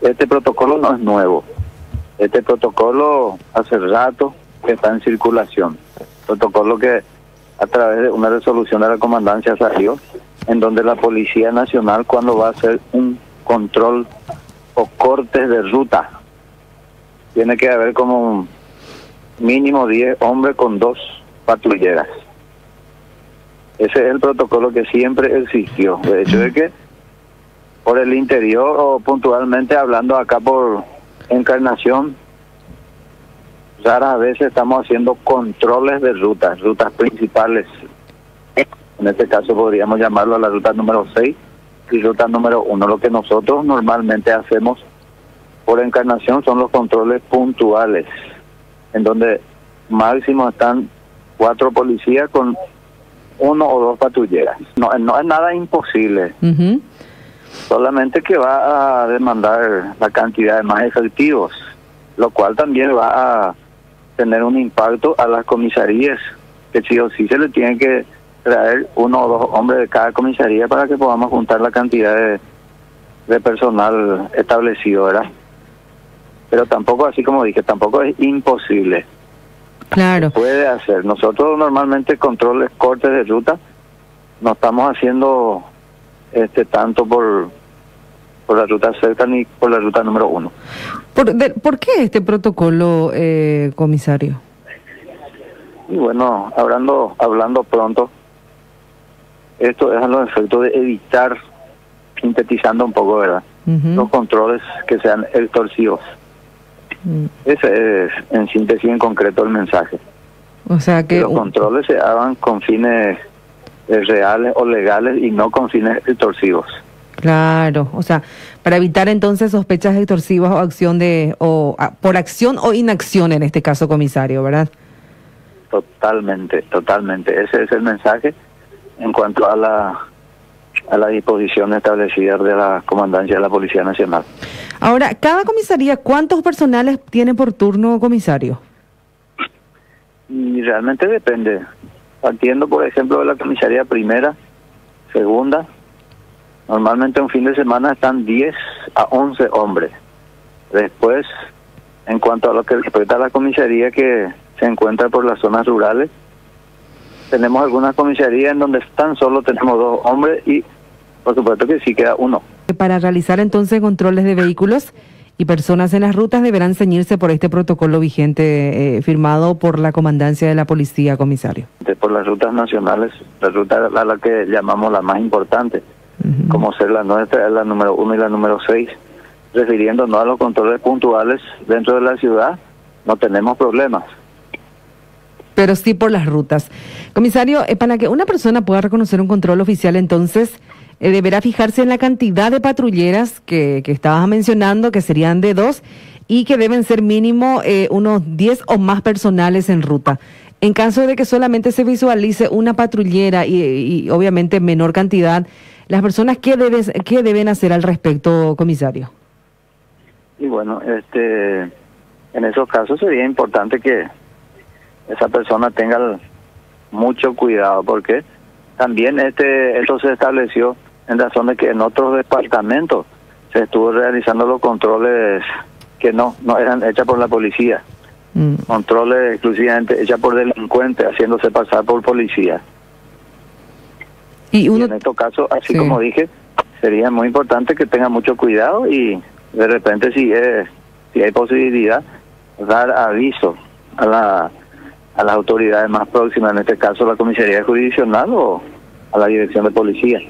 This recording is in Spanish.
Este protocolo no es nuevo. Este protocolo hace rato que está en circulación. Protocolo que a través de una resolución de la comandancia salió, en donde la Policía Nacional cuando va a hacer un control o cortes de ruta, tiene que haber como mínimo 10 hombres con dos patrulleras. Ese es el protocolo que siempre existió. De hecho, de que por el interior o puntualmente hablando acá por Encarnación, raras veces estamos haciendo controles de rutas, rutas principales. En este caso podríamos llamarlo a la ruta número 6 y ruta número 1. Lo que nosotros normalmente hacemos por Encarnación son los controles puntuales, en donde máximo están cuatro policías con uno o dos patrulleras. No, no es nada imposible solamente que va a demandar la cantidad de más efectivos, lo cual también va a tener un impacto a las comisarías, que sí o sí se le tiene que traer uno o dos hombres de cada comisaría para que podamos juntar la cantidad de, de personal establecido, ¿verdad? Pero tampoco, así como dije, tampoco es imposible. Claro. puede hacer. Nosotros normalmente controles cortes de ruta no estamos haciendo este tanto por por la ruta cerca ni por la ruta número uno. ¿Por, ¿por qué este protocolo, eh, comisario? Y bueno, hablando hablando pronto, esto es a los efectos de evitar, sintetizando un poco, ¿verdad? Los controles que sean extorsivos. Mm. Ese es, en síntesis, en concreto, el mensaje. O sea que... los controles se hagan con fines reales o legales y no con fines extorsivos. Claro, o sea, para evitar entonces sospechas extorsivas o acción de o por acción o inacción en este caso, comisario, ¿verdad? Totalmente, totalmente. Ese es el mensaje en cuanto a la a la disposición establecida de la comandancia de la Policía Nacional. Ahora, cada comisaría, ¿cuántos personales tiene por turno, comisario? Y realmente depende. Partiendo, por ejemplo, de la comisaría primera, segunda, normalmente un fin de semana están 10 a 11 hombres. Después, en cuanto a lo que respecta a la comisaría que se encuentra por las zonas rurales, tenemos algunas comisarías en donde tan solo tenemos dos hombres y por supuesto que sí queda uno. Para realizar entonces controles de vehículos, y personas en las rutas deberán ceñirse por este protocolo vigente eh, firmado por la comandancia de la policía, comisario. Por las rutas nacionales, la ruta a la que llamamos la más importante, como ser la nuestra, la número uno y la número seis, refiriéndonos a los controles puntuales dentro de la ciudad, no tenemos problemas. Pero sí por las rutas. Comisario, para que una persona pueda reconocer un control oficial, entonces, eh, deberá fijarse en la cantidad de patrulleras que, que estabas mencionando, que serían de dos, y que deben ser mínimo eh, unos 10 o más personales en ruta. En caso de que solamente se visualice una patrullera y, obviamente menor cantidad, las personas, ¿qué, debes, ¿qué deben hacer al respecto, comisario? Y bueno, este, en esos casos sería importante que esa persona tenga mucho cuidado, porque también este esto se estableció en razón de que en otros departamentos se estuvo realizando los controles que no, no eran hechas por la policía. Mm. Controles exclusivamente hechas por delincuentes, haciéndose pasar por policía. Y, en estos casos, así como dije, sería muy importante que tenga mucho cuidado y de repente si, es, si hay posibilidad, dar aviso a, la, a las autoridades más próximas, en este caso la comisaría jurisdiccional o a la dirección de policía.